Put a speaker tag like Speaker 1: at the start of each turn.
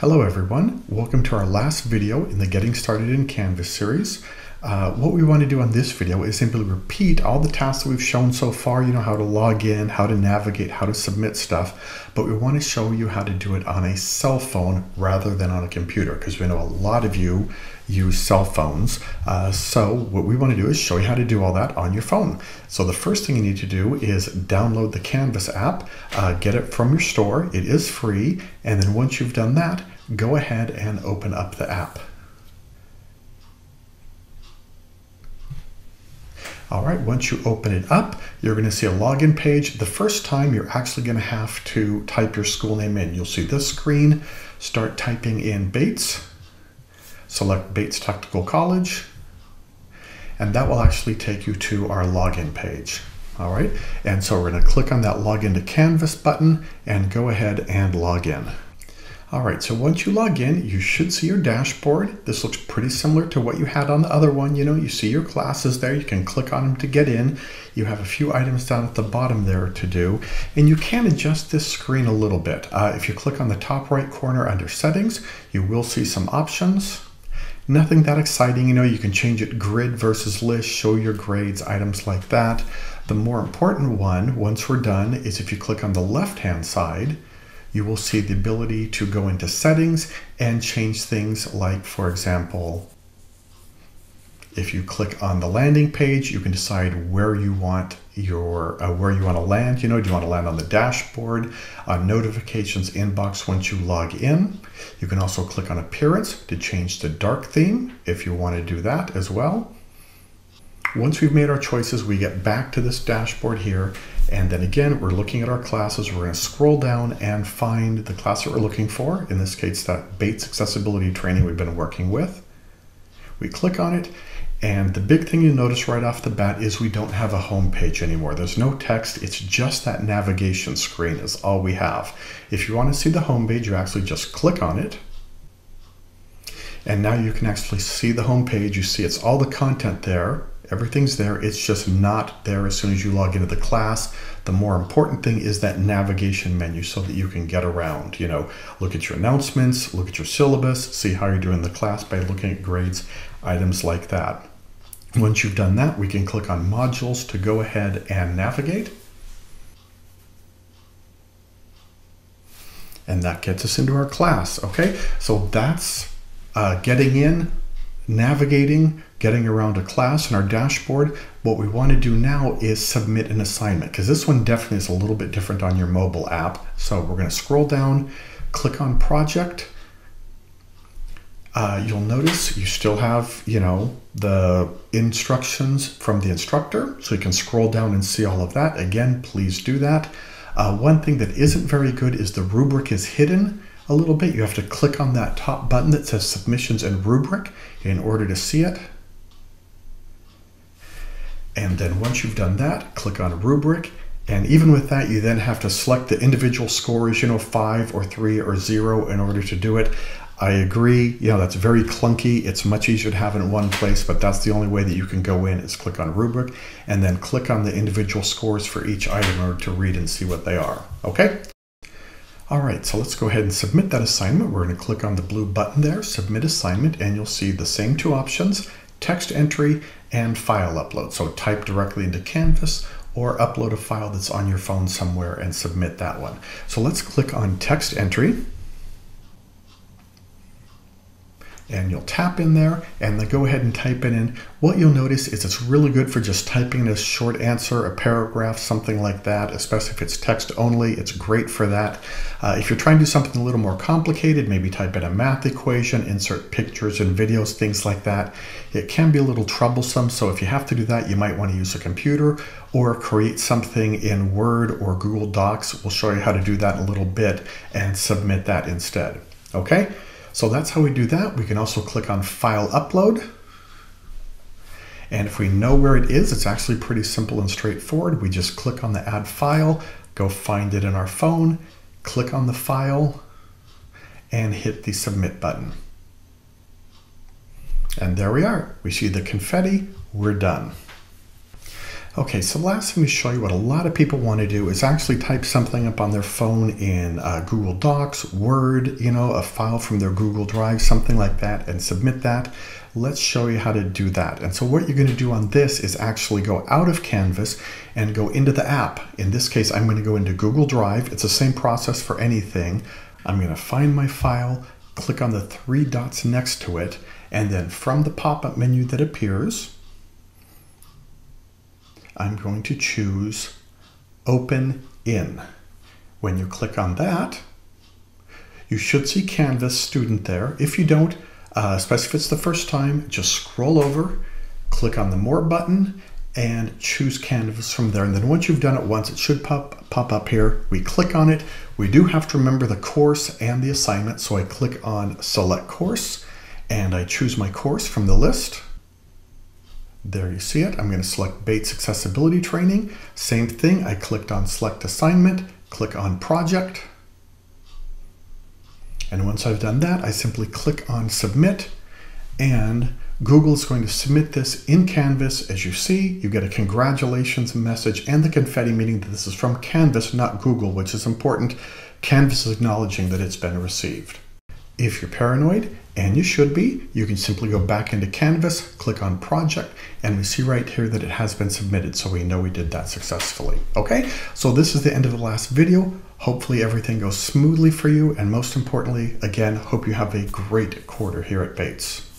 Speaker 1: Hello everyone, welcome to our last video in the Getting Started in Canvas series. Uh, what we want to do on this video is simply repeat all the tasks that we've shown so far, you know, how to log in, how to navigate, how to submit stuff, but we want to show you how to do it on a cell phone rather than on a computer because we know a lot of you use cell phones. Uh, so what we want to do is show you how to do all that on your phone. So the first thing you need to do is download the Canvas app, uh, get it from your store. It is free. And then once you've done that, go ahead and open up the app. All right, once you open it up, you're gonna see a login page. The first time you're actually gonna have to type your school name in. You'll see this screen, start typing in Bates, select Bates Technical College, and that will actually take you to our login page. All right, and so we're gonna click on that login to Canvas button and go ahead and log in. All right, so once you log in, you should see your dashboard. This looks pretty similar to what you had on the other one. You know, you see your classes there. You can click on them to get in. You have a few items down at the bottom there to do, and you can adjust this screen a little bit. Uh, if you click on the top right corner under settings, you will see some options. Nothing that exciting, you know, you can change it grid versus list, show your grades, items like that. The more important one, once we're done, is if you click on the left-hand side, you will see the ability to go into settings and change things like, for example, if you click on the landing page, you can decide where you want your uh, where you want to land. You know, do you want to land on the dashboard, uh, notifications inbox once you log in? You can also click on appearance to change the dark theme if you want to do that as well. Once we've made our choices, we get back to this dashboard here. And then again, we're looking at our classes. We're going to scroll down and find the class that we're looking for. In this case, that Bates accessibility training we've been working with. We click on it. And the big thing you notice right off the bat is we don't have a home page anymore. There's no text. It's just that navigation screen is all we have. If you want to see the home page, you actually just click on it. And now you can actually see the home page. You see it's all the content there. Everything's there. It's just not there as soon as you log into the class. The more important thing is that navigation menu so that you can get around. You know, look at your announcements, look at your syllabus, see how you're doing the class by looking at grades, items like that. Once you've done that, we can click on modules to go ahead and navigate. And that gets us into our class, okay? So that's uh, getting in, navigating, getting around a class in our dashboard, what we want to do now is submit an assignment because this one definitely is a little bit different on your mobile app. So we're going to scroll down, click on project. Uh, you'll notice you still have, you know, the instructions from the instructor. So you can scroll down and see all of that. Again, please do that. Uh, one thing that isn't very good is the rubric is hidden a little bit. You have to click on that top button that says submissions and rubric in order to see it. And then once you've done that, click on rubric. And even with that, you then have to select the individual scores, you know, five or three or zero in order to do it. I agree, you know, that's very clunky. It's much easier to have in one place, but that's the only way that you can go in is click on rubric and then click on the individual scores for each item in order to read and see what they are, okay? All right, so let's go ahead and submit that assignment. We're gonna click on the blue button there, submit assignment, and you'll see the same two options, text entry and file upload. So type directly into Canvas or upload a file that's on your phone somewhere and submit that one. So let's click on text entry and you'll tap in there and then go ahead and type it in. What you'll notice is it's really good for just typing in a short answer, a paragraph, something like that, especially if it's text only. It's great for that. Uh, if you're trying to do something a little more complicated, maybe type in a math equation, insert pictures and videos, things like that. It can be a little troublesome, so if you have to do that, you might want to use a computer or create something in Word or Google Docs. We'll show you how to do that in a little bit and submit that instead. Okay? So that's how we do that. We can also click on File Upload. And if we know where it is, it's actually pretty simple and straightforward. We just click on the Add File, go find it in our phone, click on the file, and hit the Submit button. And there we are. We see the confetti. We're done. Okay, so last thing to show you what a lot of people want to do is actually type something up on their phone in uh, Google Docs, Word, you know, a file from their Google Drive, something like that, and submit that. Let's show you how to do that. And so what you're going to do on this is actually go out of Canvas and go into the app. In this case, I'm going to go into Google Drive. It's the same process for anything. I'm going to find my file, click on the three dots next to it, and then from the pop-up menu that appears, I'm going to choose Open In. When you click on that, you should see Canvas Student there. If you don't, uh, especially if it's the first time, just scroll over, click on the More button, and choose Canvas from there. And then once you've done it once, it should pop, pop up here. We click on it. We do have to remember the course and the assignment. So I click on Select Course, and I choose my course from the list. There you see it. I'm going to select Bates Accessibility Training. Same thing. I clicked on Select Assignment, click on Project. And once I've done that, I simply click on Submit and Google is going to submit this in Canvas. As you see, you get a congratulations message and the confetti meaning that this is from Canvas, not Google, which is important. Canvas is acknowledging that it's been received. If you're paranoid, and you should be, you can simply go back into Canvas, click on Project, and we see right here that it has been submitted, so we know we did that successfully. Okay, so this is the end of the last video. Hopefully everything goes smoothly for you, and most importantly, again, hope you have a great quarter here at Bates.